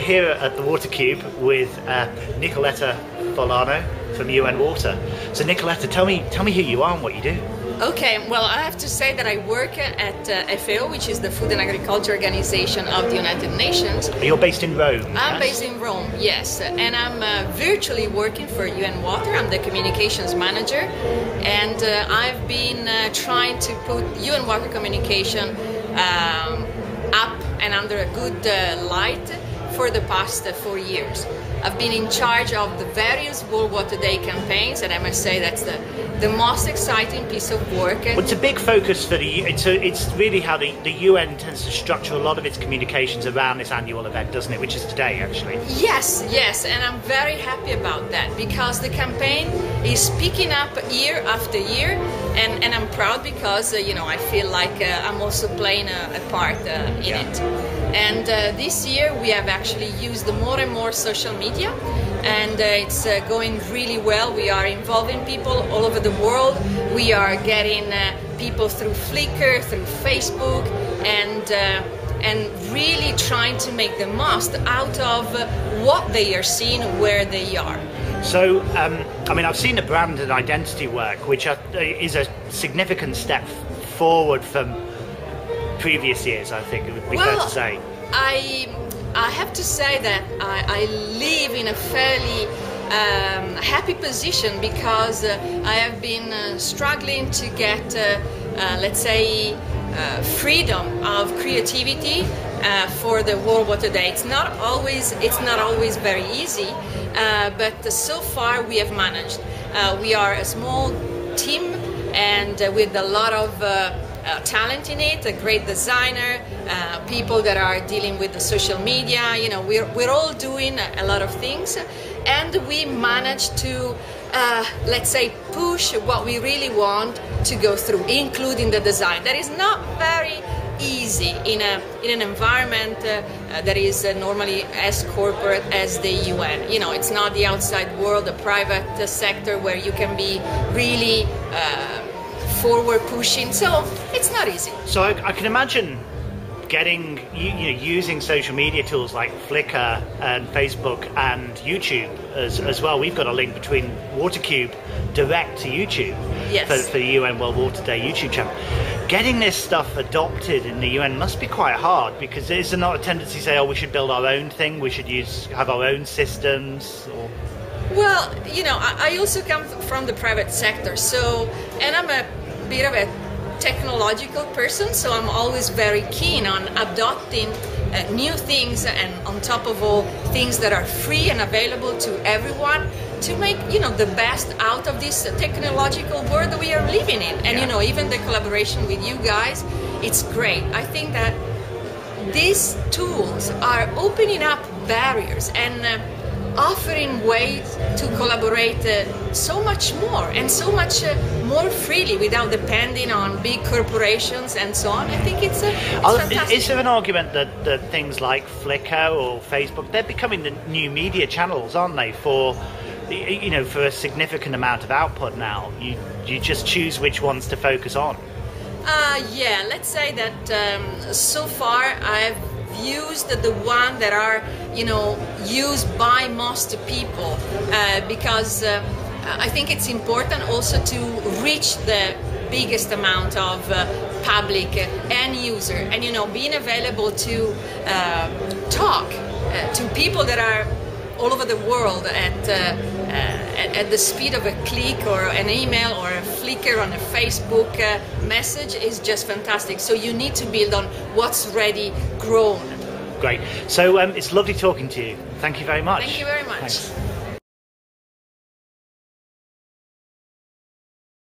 Here at the Water Cube with uh, Nicoletta Forlano from UN Water. So Nicoletta, tell me, tell me who you are and what you do. Okay, well, I have to say that I work at uh, FAO, which is the Food and Agriculture Organization of the United Nations. You're based in Rome. I'm yes? based in Rome, yes, and I'm uh, virtually working for UN Water. I'm the communications manager, and uh, I've been uh, trying to put UN Water communication um, up and under a good uh, light for the past uh, four years. I've been in charge of the various World Water Day campaigns, and I must say that's the, the most exciting piece of work. Well, it's a big focus for the. It's a, it's really how the, the UN tends to structure a lot of its communications around this annual event, doesn't it? Which is today, actually. Yes, yes, and I'm very happy about that because the campaign is picking up year after year, and, and I'm proud because uh, you know I feel like uh, I'm also playing a, a part uh, in yeah. it. And uh, this year we have actually used more and more social media and uh, it's uh, going really well. We are involving people all over the world. We are getting uh, people through Flickr, through Facebook, and uh, and really trying to make the most out of what they are seeing where they are. So, um, I mean, I've seen the brand and identity work, which is a significant step forward from previous years, I think it would be well, fair to say. I, I have to say that I, I live in a fairly um, happy position because uh, I have been uh, struggling to get, uh, uh let's say, uh, freedom of creativity uh, for the World Water Day. It's not always it's not always very easy, but so far we have managed. we are a small team and with a lot of uh, talent in it, a great designer, uh, people that are dealing with the social media. You know, we're, we're all doing a, lot of things, and we managed to, uh, let's say, push what we really want to go through, including the design. That is not very easy in a in an environment uh, uh, that is uh, normally as corporate as the UN. You know, it's not the outside world, the private uh, sector where you can be really uh, forward pushing. So it's not easy. So I, I can imagine getting you, know using social media tools like Flickr and Facebook and YouTube as, as well. We've got a link between WaterCube direct to YouTube yes. for, for the UN World Water Day YouTube channel. Getting this stuff adopted in the UN must be quite hard because there's not a tendency to say, "Oh, we should build our own thing. We should use have our own systems." Or... Well, you know, I, I also come from the private sector, so and I'm a bit of a technological person, so I'm always very keen on adopting uh, new things and on top of all things that are free and available to everyone to make you know the best out of this technological world we are living in and yeah. you know even the collaboration with you guys it's great i think that these tools are opening up barriers and uh, offering ways to collaborate uh, so much more and so much uh, more freely without depending on big corporations and so on. I think it's, uh, it's Is there an argument that, that things like Flickr or Facebook, they're becoming the new media channels, aren't they, for you know, for a significant amount of output now? You, you just choose which ones to focus on. Uh, yeah, let's say that um, so far I've used the one that are you know used by most people uh, because uh, I think it's important also to reach the biggest amount of uh, public and user and you know being available to uh, talk uh, to people that are all over the world at, uh, uh, at, at, the speed of a click or an email or a Flickr on a Facebook uh, message is just fantastic. So you need to build on what's ready grown. Great. So um, it's lovely talking to you. Thank you very much. Thank you very much. Thanks.